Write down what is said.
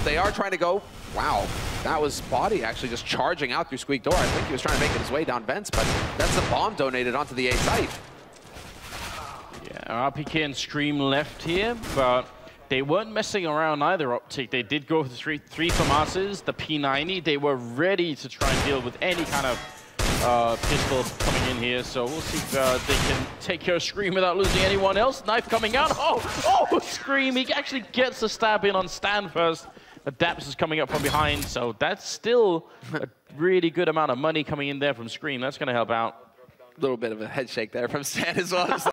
They are trying to go. Wow, that was bodyy actually just charging out through Squeak Door. I think he was trying to make his way down vents, but that's the bomb donated onto the A site. Yeah, RPK and Scream left here, but they weren't messing around either, Optic. They did go for the three, three FAMASes, the P90. They were ready to try and deal with any kind of uh, pistol coming in here. So we'll see if uh, they can take care of Scream without losing anyone else. Knife coming out. Oh, oh, Scream. He actually gets a stab in on Stan first. Daps is coming up from behind. So that's still a really good amount of money coming in there from Scream. That's going to help out. A little bit of a head shake there from Stan as well.